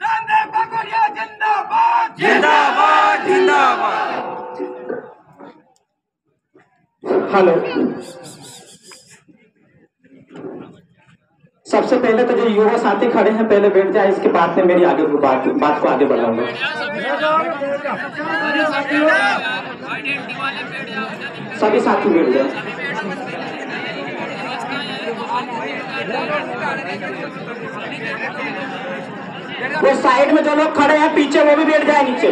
रामदेव काकोरिया जिंदाबाद जिंदाबाद जिंदाबाद। हेलो। सबसे पहले तो जो युवा साथी खड़े हैं पहले बैठ जाए इसके बाद में मेरी आगे बात बात को आगे बढ़ाऊँगा। सभी साथी बैठ जाए। वो साइड में जो लोग खड़े हैं, पीछे वो भी बैठ जाए नीचे।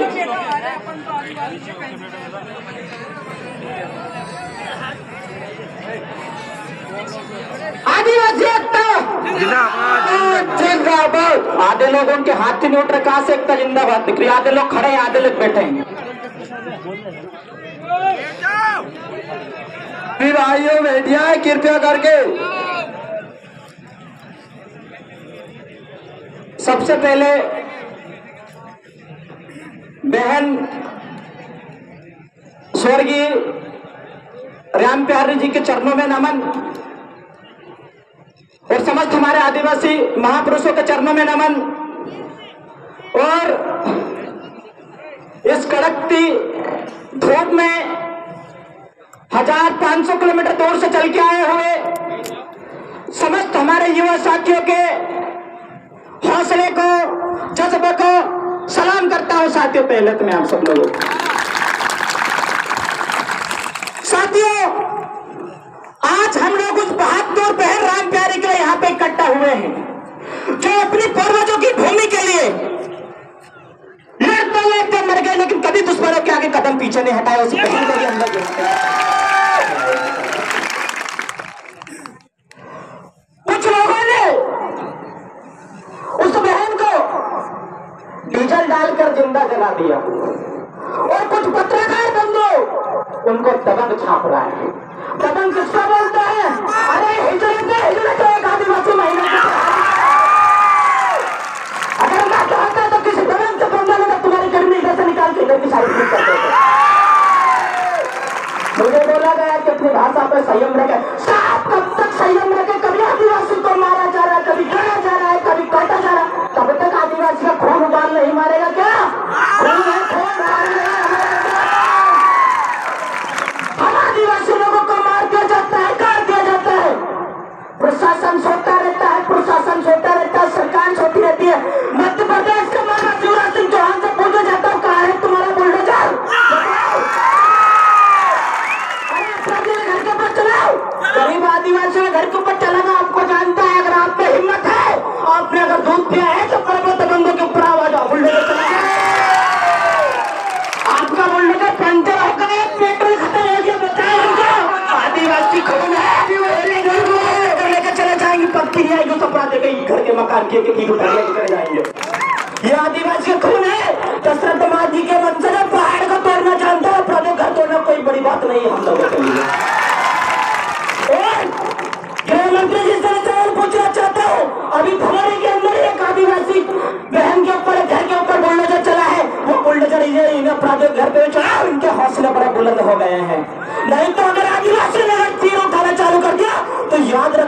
आदिवासी जिंदाबाद। आधे लोग उनके हाथ की नोट रखा से एकता जिंदाबाद रही है। आधे लोग खड़े हैं, आधे लोग बैठे हैं। आइए बैठिया कृपया करके। सबसे पहले बहन स्वर्गीय राम प्यारी जी के चरणों में नमन और समस्त हमारे आदिवासी महापुरुषों के चरणों में नमन और इस कड़कती धूप में हज़ार पाँच सौ किलोमीटर दूर से चल के आए हुए समस्त हमारे युवा साथियों के हौसले को, जज्बे को सलाम करता हूँ, साथियों, पहले तो मैं आप सब लोगों साथियों, आज हम लोग उस बहादुर बहन राम प्यारे के लिए यहाँ पे इकट्ठा हुए हैं, जो अपनी पूर्वजों की भूमि के लिए लड़ते लड़ते मर गए, लेकिन कभी दुश्मनों के आगे कदम पीछे नहीं हटाया उस बहन अंदर जोड़ते हैं। कुछ लोगों ने उस बहन को डीजल डालकर ज़िंदा जला दिया। और कुछ पत्रकार बंधु, उनको दबंग छाप रहा है। दबंग किसको बोलते हैं? अरे, हिजरत है हिजरत है, एक आदिवासी महिला अगर मैं चाहता तो किसी दबंग से बंदा लगा, तुम्हारी गर्मी से निकाल के इधर की साइड में कर देते। मुझे बोला गया कि अपनी भाषा पर संयम रखे। प्रशासन सोता रहता है प्रशासन घर के चले जाएँगे। ये आदिवासी खून है दशरथ माजी के वंशज है, पहाड़ को तोड़ना जानता है अपराधों घर तोड़ना कोई बड़ी बात नहीं हम लोगों के लिए। जी से सवाल पूछना चाहता हूँ अभी के अंदर एक आदिवासी बहन के ऊपर घर के ऊपर बुलडोजर चला है वो बुलडोजर ये इन अपराधियों घर पे चढ़ा इनके हौसले बड़े बुलंद हो गए हैं। नहीं तो अगर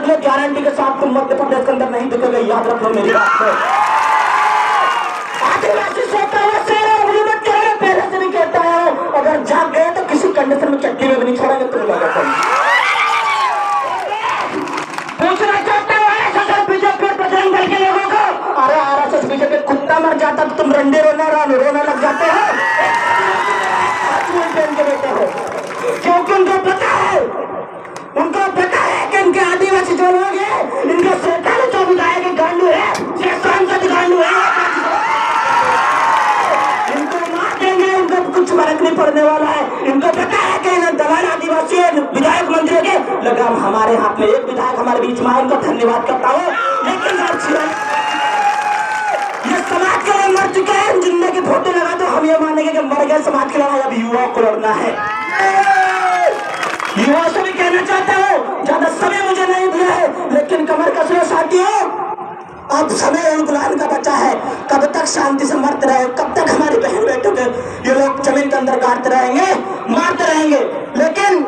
रख गारंटी के साथ तुम मध्य प्रदेश के अंदर नहीं दिखेगा, याद रख लो मेरी बात को। आदिवासी सोता हुआ शेर पहले से भी कहता है। अगर जाग गए तो किसी कंडीशन में चट्टी में भी नहीं छोड़ेंगे तुम लोगों पूछना चाहते हो बीजेपी और दल के लोगों को। अरे आरएसएस, बीजेपी कुत्ता मर जाता तो तुम रंडे रोना रोने लग जाते हो। पड़ने वाला है। इनको पता है कि दलाल आदिवासी और विधायक मंत्रियों के लगाम हमारे हाथ में। एक विधायक हमारे बीच में उनका धन्यवाद करता हूँ। लेकिन समाज के लिए मर चुके हैं। ज़िंदगी फ़ोटो लगा तो हम ये मानेंगे कि मर गए। समाज की लड़ाई अब युवाओं को लड़ना है। युवाओं से भी कहना चाहता हूँ, ज़्यादा समय मुझे नहीं दिया है। लेकिन कमर कसरो साथियों, अब समय गुलाम का बचा है। कब तक शांति से मरते रहे, कब तक हमारी बहन बेटों के ये लोग ज़मीन के अंदर काटते रहेंगे मारते रहेंगे। लेकिन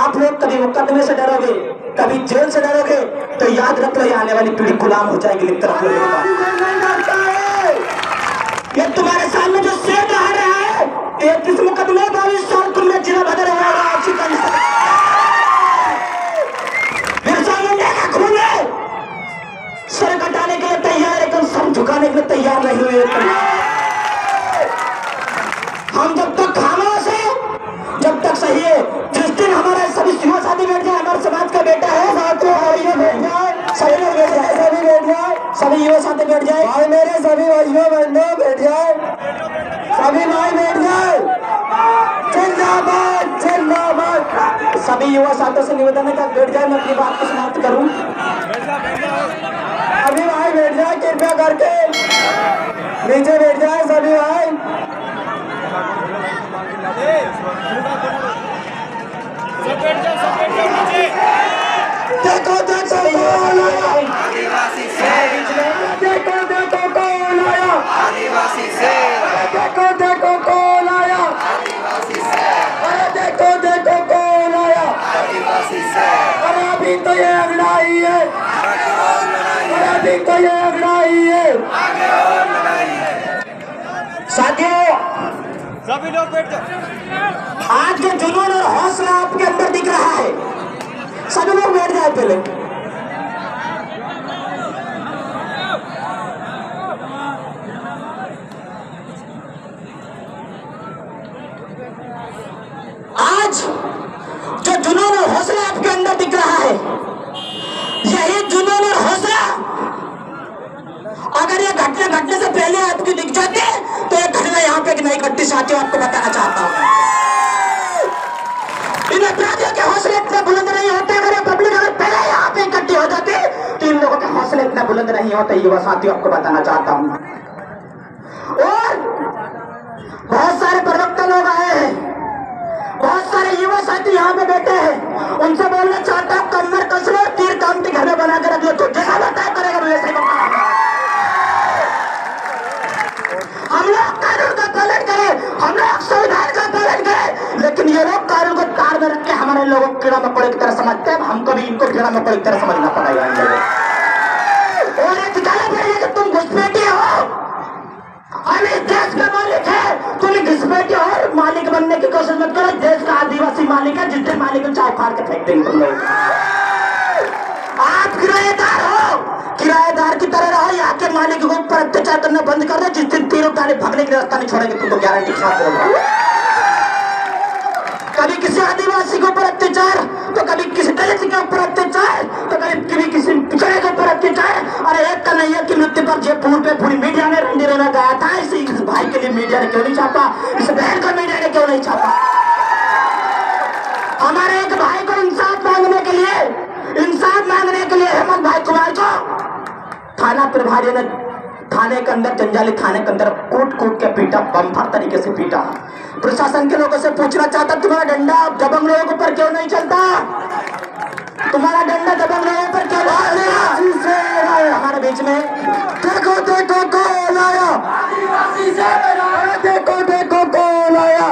आप लोग कभी मुकदमे से डरोगे कभी जेल से डरोगे तो याद रख लो ये आने वाली पीढ़ी गुलाम हो जाएगी लिखते रख लो ये तुम्हारे सामने जो सेठ आ रहा है तैतीस मुकदमे का भी साल तुमने जिला बदल हुआ है, सभी युवा साथी बैठ जाए। भाई मेरे सभी भाइयों बहनों बैठ जाए। सभी भाई बैठ जाए। जिंदाबाद जिंदाबाद। सभी युवा साथियों से निवेदन है कि बैठ जाए मैं अपनी बात को समाप्त करूँ। सभी भाई बैठ जाए कृपया करके। नीचे बैठ जाए सभी भाई। लड़ाई है। ये अगड़ाई है आगे और लड़ाई है साथियों सभी लोग बैठ जाओ। आज का जुनून और हौसला आपके अंदर दिख रहा है सभी लोग बैठ जाए पहले आज जो जुनून और हौसला आपके अंदर दिख रहा है यही जुनून और हौसला अगर ये घटना घटने से पहले आपकी दिख जाती तो ये घटना घटती साथियों आपको बताना चाहता हूँ। इन अपराधियों के हौसले इतने बुलंद नहीं होते अगर पब्लिक अगर पहले यहाँ पे इकट्ठी हो तो इन लोगों के हौसले इतने बुलंद नहीं होते, युवा साथियों, आपको बताना चाहता हूँ। और बहुत सारे प्रवक्ता लोग आए हैं। बहुत सारे युवा साथी यहाँ पे बैठे हैं। उनसे बोलना चाहता हूँ, कमर कसरो, तीर कामती घर में बनाकर रख लो। तो जैसा बताया करेगा, मैं कानून को हमारे लोगों को कीड़ा मकोड़े की तरह समझते हैं हमको भी इनको कीड़ा मकोड़े की तरह समझना पड़ेगा इन लोगों और ये दिखाना पड़ेगा कि तुम घुसपैठी हो। हम इस देश के मालिक है, तुम घुसपैठी हो। और मालिक बनने की कोशिश मत करो, देश का आदिवासी मालिक है जिस दिन मालिक चाय फाड़ के फेंक देंगे तुम लोग आप किराएदार हो, किराएदार की तरह रहो यहाँ के मालिक को ऊपर अत्याचार करना बंद कर दो जिस दिन तारे भागने की रास्ता नहीं छोड़ेंगे, तुमको गारंटी हूँ। कभी किसी आदिवासी के ऊपर अत्याचार तो कभी किसी दलित के ऊपर अत्याचार तो कभी कभी किसी पिछड़े के ऊपर अत्याचार। अरे एक कन्हैया की मृत्यु पर जयपुर पे पूरी मीडिया ने रंडी रोना गाया था, इस इस भाई के लिए मीडिया ने क्यों नहीं छापा? इस बहन को मीडिया ने क्यों नहीं छापा? हमारे एक भाई को इंसाफ मांगने के लिए इंसाफ मांगने के लिए हेमंत भाई कुमार को थाना प्रभारी ने थाने के अंदर जंजाली थाने के अंदर कूट कूट के पीटा बम्फर तरीके से पीटा। प्रशासन के लोगों से पूछना चाहता तुम्हारा डंडा दबंग लोगों के ऊपर क्यों नहीं चलता? तुम्हारा डंडा दबंग लोगों पर क्यों नहीं चलता? हमारे बीच में देखो देखो कौन आया? देखो देखो कौन आया?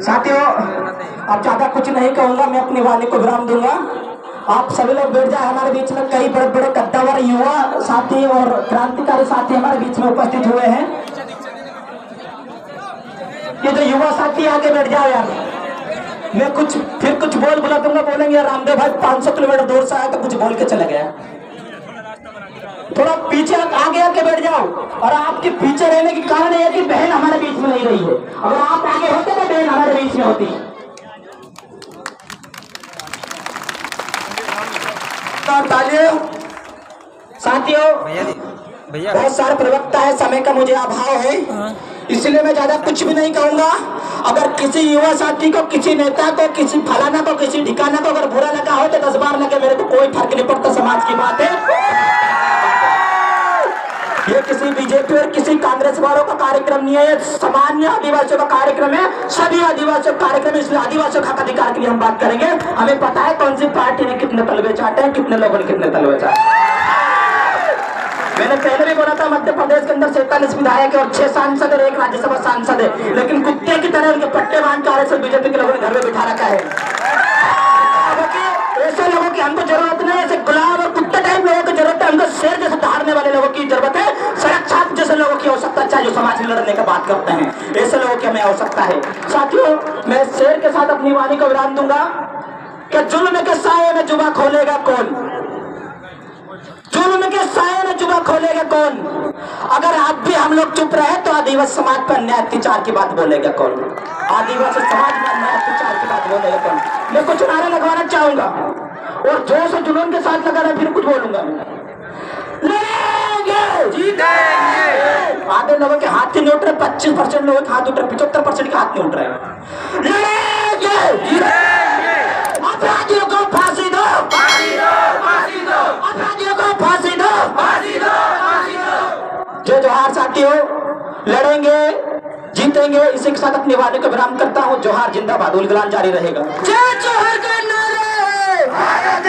साथियों अब ज़्यादा कुछ नहीं कहूँगा मैं अपनी वाणी को विराम दूँगा। आप सभी लोग बैठ जाए हमारे बीच में। कई बड़े बड़े कद्दावर युवा साथी और क्रांतिकारी साथी हमारे बीच में उपस्थित हुए हैं। ये जो युवा साथी आगे बैठ जाओ यार। मैं कुछ, फिर कुछ बोल बुला दूँगा, बोलेंगे, यार रामदेव भाई 500 किलोमीटर दूर से आया तो कुछ बोल के चले गया। थोड़ा पीछे आगे आके बैठ जाओ। और आपके पीछे रहने के कारण यह है कि बहन हमारे बीच में नहीं रही है। अगर आप आगे होते तो बहन हमारे बीच में होती। तो तालियों। साथियों भैया। बहुत सारे प्रवक्ता है समय का मुझे अभाव है। इसलिए मैं ज़्यादा कुछ भी नहीं कहूँगा। अगर किसी युवा साथी को किसी नेता को किसी फलाना को किसी ठिकाना को अगर बुरा लगा हो तो दस बार लगे मेरे को कोई फ़र्क नहीं पड़ता समाज की बात है। ये किसी बीजेपी और किसी कांग्रेस वालों का कार्यक्रम नहीं है, ये सामान्य आदिवासियों का कार्यक्रम है। सभी आदिवासियों का कार्यक्रम है, इसलिए आदिवासियों का अधिकार के लिए हम बात करेंगे। हमें पता है कौन सी पार्टी ने कितने तलवे चाटे हैं, कितने लोगों ने कितने तलवे चाटे हैं। मैंने पहले भी बोला था, मध्य प्रदेश के अंदर सैतालीस विधायक और छह सांसद और एक राज्यसभा सांसद है। लेकिन कुत्ते की तरह उनके पट्टे बाँध के आरएसएस बीजेपी के लोगों ने घर में बिठा रखा है। ऐसे लोगों की हमको ज़रूरत नहीं ऐसे गुलाब और कुत्ते टाइप लोगों की ज़रूरत लड़ने की बात करते हैं। ऐसे लोगों की हमें आवश्यकता है। साथियों, मैं शेर के साथ अपनी वाणी को विराम दूँगा। कि जुल्म के साए में जुबा खोलेगा कौन? जुल्म के साए में जुबा खोलेगा कौन? अगर आप भी हम लोग चुप रहे तो आदिवासी समाज पर अन्याय अत्याचार की बात बोलेगा कौन? आदिवासी समाज पर अन्याय अत्याचार की बात बोलेगा कौन? मैं कुछ नारे लगवाना चाहूँगा और जोश और जुनून के साथ लगाना फिर कुछ बोलूँगा। आधे लोगों के हाथ नहीं उठ रहे? पच्चीस परसेंट लोगों के हाथ उठ रहे पिछहत्तर परसेंट के हाथ नहीं उठ रहे। लड़ेंगे। जीतेंगे अपराधियों को फांसी दो। फांसी दो फांसी दो। अपराधियों को फांसी दो। फांसी दो फांसी दो। जो जोहार साथियों लड़ेंगे जीतेंगे। इसी के साथ अपनी वाणी को विराम करता हूँ। जोहार जिंदाबाद उलगलान जारी रहेगा। जय जोहर का नारे